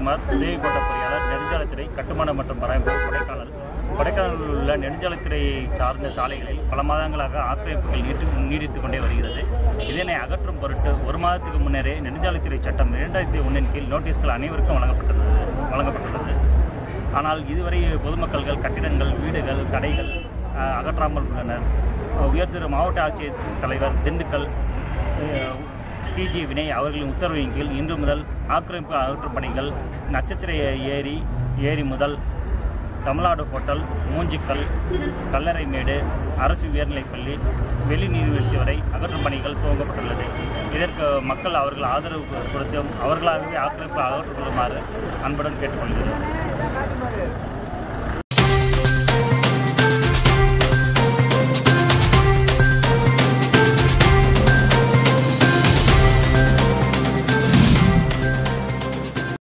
ஜெயக்குமார் உதவி கோட்ட பொறியாளர் நெடுஞ்சாலைத்துறை கட்டுமான மற்றும் பராமரிப்பு கொடைக்கானல். கொடைக்கானலில் உள்ள நெடுஞ்சாலைத்துறை சார்ந்த சாலைகளில் பல மாதங்களாக ஆக்கிரமிப்புகள் நீட்டு நீடித்து கொண்டே வருகிறது. இதனை அகற்றும் பொருட்டு ஒரு மாதத்துக்கு முன்னரே நெடுஞ்சாலைத்துறை சட்டம் இரண்டாயிரத்தி ஒன்றின் கீழ் நோட்டீஸ்கள் அனைவருக்கும் வழங்கப்பட்டது வழங்கப்பட்டுள்ளது. ஆனால் இதுவரை பொதுமக்கள்கள் கட்டிடங்கள் வீடுகள் கடைகள் அகற்றாமல் உள்ளனர். உயர்திரு மாவட்ட ஆட்சியர் தலைவர் திண்டுக்கல் டிஜி வினய் அவர்களின் உத்தரவின் கீழ் இன்று முதல் ஆக்கிரமிப்பு அகற்றும் பணிகள் நட்சத்திர ஏரி ஏரி முதல் தமிழ்நாடு ஹோட்டல் மூஞ்சிக்கல் கல்லறைமேடு அரசு உயர்நிலைப்பள்ளி வெளி நீர்வீழ்ச்சி வரை அகற்றும் பணிகள் துவங்கப்பட்டுள்ளது. இதற்கு மக்கள் அவர்கள் ஆதரவு கொடுத்தும் அவர்களாகவே ஆக்கிரமிப்பு அகற்றுக் கொள்ளுமாறு அன்புடன் கேட்டுக்கொள்கிறோம்